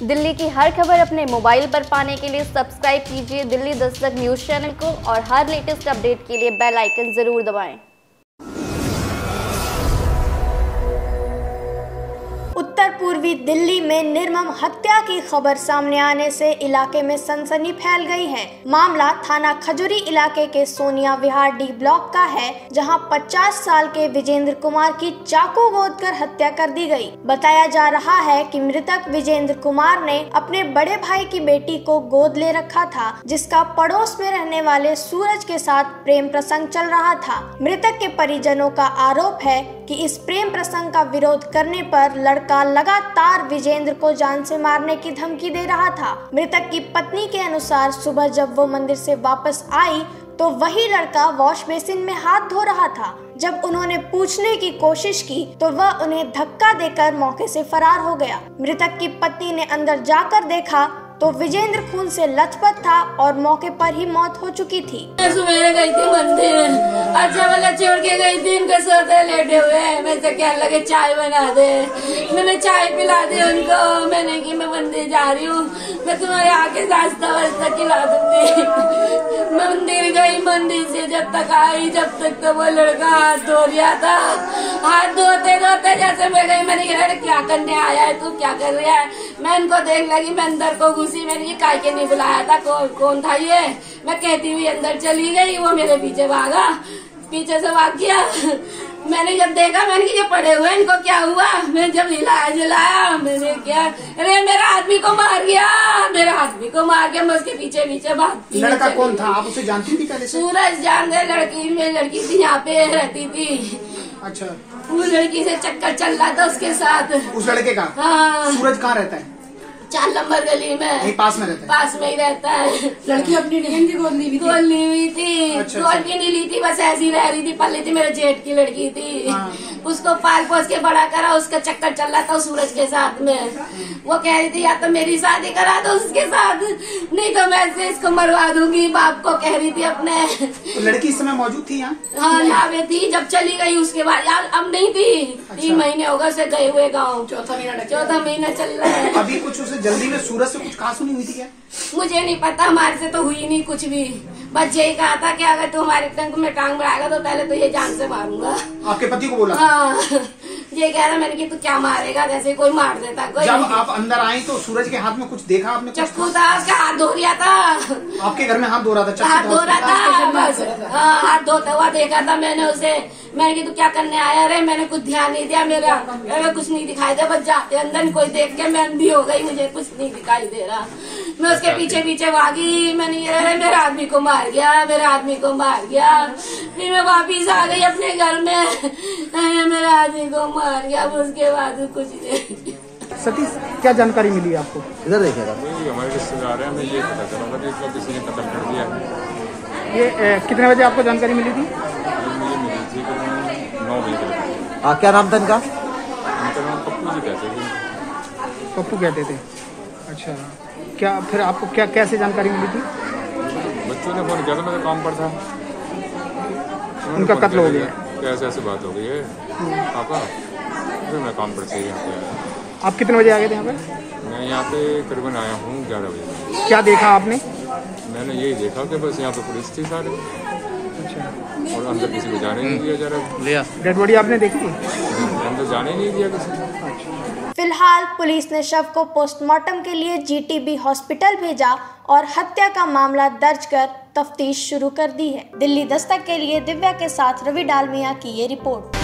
दिल्ली की हर खबर अपने मोबाइल पर पाने के लिए सब्सक्राइब कीजिए दिल्ली दस्तक न्यूज़ चैनल को और हर लेटेस्ट अपडेट के लिए बेल आइकन ज़रूर दबाएँ। उत्तर पूर्वी दिल्ली में निर्मम हत्या की खबर सामने आने से इलाके में सनसनी फैल गई है मामला थाना खजुरी इलाके के सोनिया विहार डी ब्लॉक का है, जहाँ 50 साल के विजेंद्र कुमार की चाकू गोद कर हत्या कर दी गई। बताया जा रहा है कि मृतक विजेंद्र कुमार ने अपने बड़े भाई की बेटी को गोद ले रखा था, जिसका पड़ोस में रहने वाले सूरज के साथ प्रेम प्रसंग चल रहा था मृतक के परिजनों का आरोप है कि इस प्रेम प्रसंग का विरोध करने पर लड़का लगातार विजेंद्र को जान से मारने की धमकी दे रहा था। मृतक की पत्नी के अनुसार सुबह जब वो मंदिर से वापस आई तो वही लड़का वॉश बेसिन में हाथ धो रहा था। जब उन्होंने पूछने की कोशिश की तो वह उन्हें धक्का देकर मौके से फरार हो गया। मृतक की पत्नी ने अंदर जाकर देखा तो विजेंद्र खून से लथपथ था और मौके पर ही मौत हो चुकी थी। सवेरे गई थी मंदिर अच्छा वाला छोड़ के गई थी, इनके सोते लेटे हुए मैं से क्या लगे, चाय बना दे। मैंने चाय पिला दी उनको। मैंने की मैं मंदिर जा रही हूँ। मैं तुम्हारे आके रास्ता वास्ता खिला दूँगी। मंदिर गई। मंदिर से जब तक आई, जब तक तो वो लड़का हाथ धो लिया था। हाथ धोते धोते जैसे मैं गई, मैंने क्या करने आया है? तू क्या कर रहा है? मैं इनको देख लगी मैं अंदर को घुसी मैंने ये काय के नहीं बुलाया था कौन कौन था ये? मैं कहती हुई अंदर चली गई वो मेरे पीछे भागा पीछे से भाग गया। मैंने जब देखा मैंने ये पड़े हुए इनको क्या हुआ? मैं जब हिलाया जलाया मैंने क्या? अरे मेरा आदमी को मार गया मेरा आदमी को मार गया मैं उसके पीछे पीछे भागती लड़का कौन था? आप उसे जानती थी पहले से? सूरज जान गए लड़की में लड़की थी यहाँ पे रहती थी। अच्छा। वो लड़की से चक्कर चल रहा था उसके साथ। उस लड़के का? हाँ। सूरज कहाँ रहता है? चार नंबर गली में। पास में रहता है। पास में ही रहता है। लड़की अपनी डिगन की गोद ली हुई थी? गोद ली हुई थी। अच्छा, गोद भी नहीं ली थी बस ऐसी रह रही थी पल्ली थी मेरे जेठ की लड़की थी। हाँ। उसको पाल पोस के बड़ा करा उसका चक्कर चल रहा था सूरज के साथ में। वो कह रही थी या तो मेरी शादी करा दो उसके साथ। तो मैं ऐसे इसको मरवा दूँगी बाप को कह रही थी अपने। तो लड़की इस समय मौजूद थी यहाँ? हाँ यहाँ पे थी जब चली गई उसके बाद। यार अब नहीं थी। तीन महीने हो गए से गए हुए गाँव। चौथा महीना चौथा महीना चल रहा है। अभी कुछ उसे जल्दी में सूरज से कुछ कहा सुनी हुई थी क्या? मुझे नहीं पता हमारे से तो हुई नहीं कुछ भी। बस यही कहा था कि अगर तू हमारे टंक में टांग बढ़ाएगा तो पहले तो ये जान से मारूँगा। आपके पति को बोला? हाँ। ये कह रहा मैंने कि तू क्या मारेगा? जैसे कोई मार देता कोई जब आप अंदर आई तो सूरज के हाथ में कुछ देखा आपने चक्कू था उसका हाथ धो रिया था। आपके घर में हाथ धो रहा था हाथ धो रहा था बस। हाँ हाथ धोता हुआ देखा था मैंने उसे। मैंने कि तू क्या करने आया? अरे मैंने कुछ ध्यान नहीं दिया मेरा। मेरा कुछ नहीं दिखाई दे बस जाते अंदर कोई देख के मैं अंधी हो गई मुझे कुछ नहीं दिखाई दे रहा। मैं उसके पीछे पीछे भागी। मैंने ये अरे मेरे आदमी को मार गया मेरे आदमी को मार गया। फिर मैं वापिस आ गई अपने घर में। अरे मेरे आदमी को मार गया अब उसके बाद कुछ नहीं। सतीश क्या जानकारी मिली आपको? इधर देखेगा हमारे रिश्तेदार हैं हमें ये पता चला था कि इसको किसी ने कत्ल कर दिया है। ये ए, कितने बजे आपको जानकारी मिली थी? ये मुझे मिली थी नौ बजे। हाँ क्या नाम था इनका? पप्पू जी कहते थे। पप्पू कहते थे। अच्छा। क्या फिर आपको क्या कैसे जानकारी मिली थी? बच्चों ने फ़ोन किया था मैं काम पर था। उनका कत्ल हो गया। कि ऐसे ऐसे बात हो गई है। पापा फिर मैं काम पर से यहाँ पे आया आप कितने बजे आ गए थे यहाँ पे? मैं यहाँ पे करीबन आया हूँ ग्यारह बजे। क्या देखा आपने? मैंने यही देखा कि बस यहाँ पे पुलिस थी सारे। अच्छा। और अंदर किसी को जाने नहीं दिया जरा डेड बॉडी आपने देखी? अंदर जाने नहीं दिया किसी को। फ़िलहाल पुलिस ने शव को पोस्टमार्टम के लिए जीटीबी हॉस्पिटल भेजा और हत्या का मामला दर्ज कर तफ्तीश शुरू कर दी है। दिल्ली दस्तक के लिए दिव्या के साथ रवि डालमिया की ये रिपोर्ट।